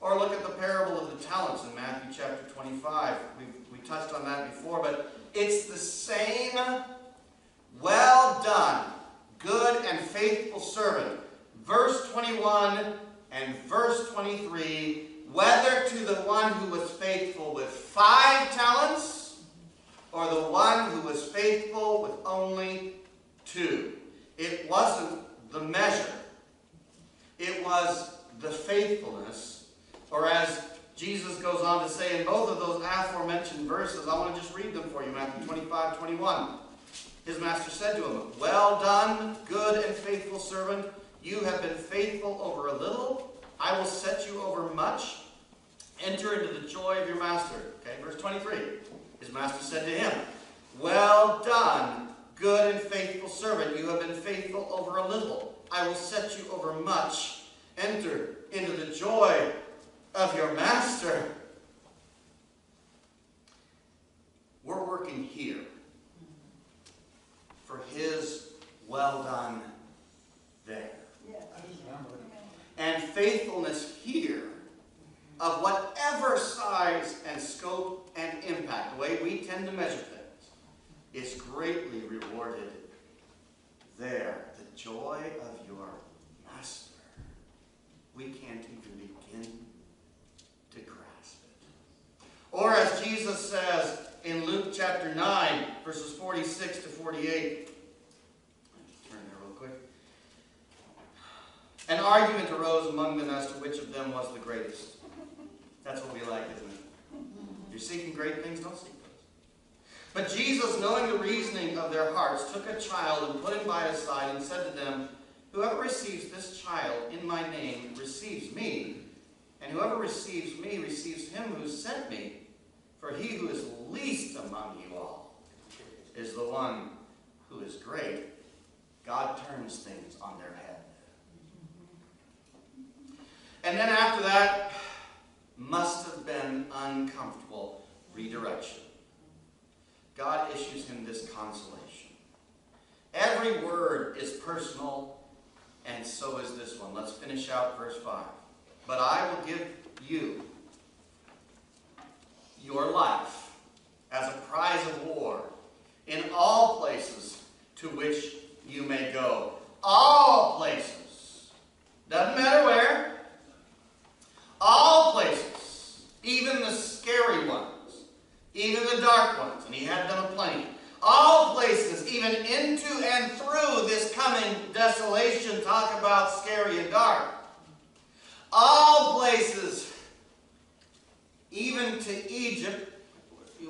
Or look at the parable of the talents in Matthew chapter 25. We've, we touched on that before, but it's the same well done, good and faithful servant. Verse 21 and verse 23 whether to the one who was faithful with five talents or the one who was faithful with only two. It wasn't the measure, it was the faithfulness, or as Jesus goes on to say in both of those aforementioned verses, I want to just read them for you Matthew 25 21. His master said to him, Well done, good and faithful servant. You have been faithful over a little. I will set you over much. Enter into the joy of your master. Okay, verse 23. His master said to him, Well done, good and faithful servant. You have been faithful over a little. I will set you over much. Enter into the joy of your master. We're working here for his well done there. And faithfulness here of whatever size and scope and impact, the way we tend to measure things, is greatly rewarded there. The joy of your master. We can't even begin to grasp it. Or as Jesus says in Luke chapter 9, verses 46 to 48. Turn there real quick. An argument arose among them as to which of them was the greatest. That's what we like, isn't it? If you're seeking great things, don't seek those. But Jesus, knowing the reasoning of their hearts, took a child and put him by his side and said to them, Whoever receives this child in my name receives me, and whoever receives me receives him who sent me. For he who is least among you all is the one who is great. God turns things on their head. And then after that, must have been uncomfortable redirection. God issues him this consolation. Every word is personal, and so is this one. Let's finish out verse 5. But I will give you your life as a prize of war in all places to which you may go. All places. Doesn't matter where. All places. Even the scary ones. Even the dark ones. And he had them aplenty. All places, even into and through this coming desolation. Talk about scary and dark. All places even to Egypt,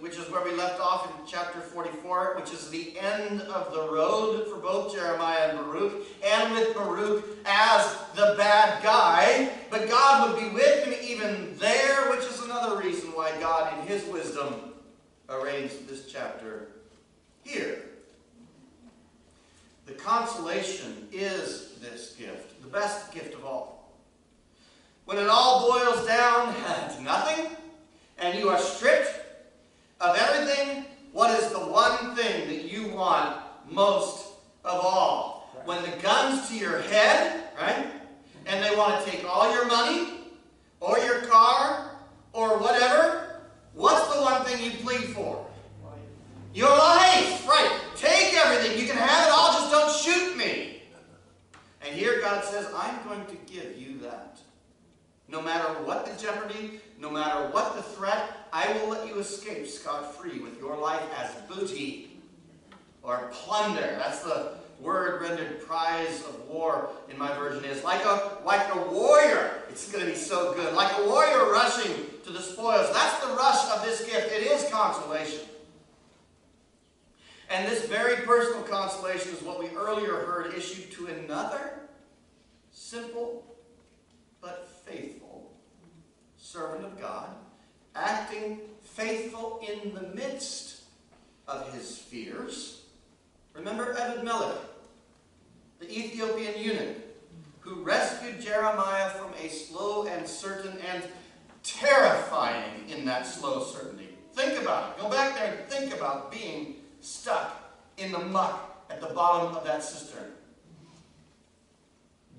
which is where we left off in chapter 44, which is the end of the road for both Jeremiah and Baruch, and with Baruch as the bad guy. But God would be with him even there, which is another reason why God, in his wisdom, arranged this chapter here. The consolation is this gift, the best gift of all. When it all boils down to nothing, and you are stripped of everything, what is the one thing that you want most of all? When the gun's to your head, right? And they want to take all your money, or your car, or whatever, what's the one thing you plead for? Your life, right? Take everything. You can have it all, just don't shoot me. And here God says, I'm going to give you that. No matter what the jeopardy, no matter what the threat, I will let you escape scot-free with your life as booty or plunder. That's the word rendered prize of war in my version is like a like a warrior. It's going to be so good. Like a warrior rushing to the spoils. That's the rush of this gift. It is consolation. And this very personal consolation is what we earlier heard issued to another simple but servant of God, acting faithful in the midst of his fears. Remember Ebed-Melech, the Ethiopian eunuch, who rescued Jeremiah from a slow and certain and terrifying in that slow certainty. Think about it. Go back there and think about being stuck in the muck at the bottom of that cistern.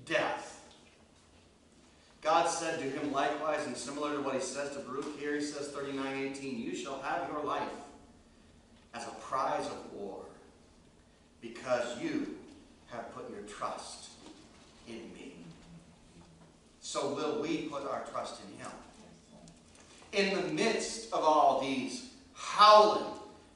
Death. God said to him likewise, and similar to what he says to Baruch here, he says 39:18, You shall have your life as a prize of war, because you have put your trust in me. So will we put our trust in him? in the midst of all these howling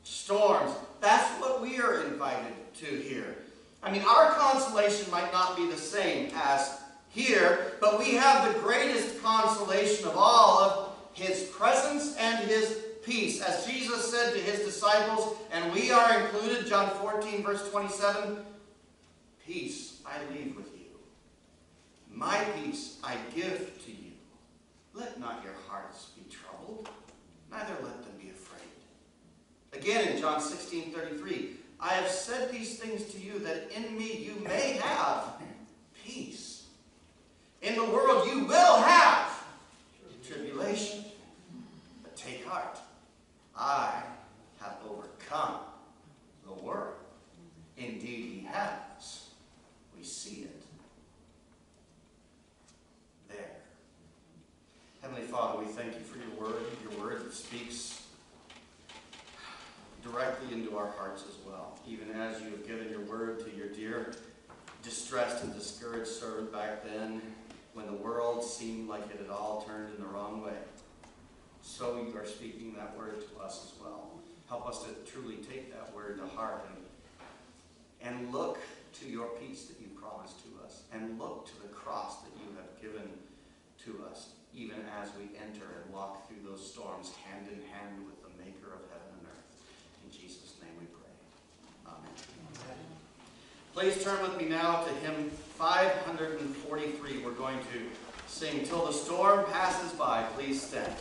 storms. That's what we are invited to here. I mean, our consolation might not be the same as here, but we have the greatest consolation of all of His presence and His peace. As Jesus said to His disciples, and we are included, John 14, verse 27, Peace I leave with you. My peace I give to you. Let not your hearts be troubled, neither let them be afraid. Again in John 16, 33, I have said these things to you that in me you may have peace. In the world you will have tribulation. But take heart. I have overcome the world. Indeed, he has. We see it. There. Heavenly Father, we thank you for your word, your word that speaks directly into our hearts as well. Even as you have given your word to your dear, distressed and discouraged servant back then, when the world seemed like it had all turned in the wrong way. So you are speaking that word to us as well. Help us to truly take that word to heart and, and look to your peace that you promised to us, and look to the cross that you have given to us, even as we enter and walk through those storms hand in hand with the maker of heaven and earth. In Jesus' name we pray. Amen. Please turn with me now to hymn 543. We're going to sing Till the Storm Passes By. Please stand.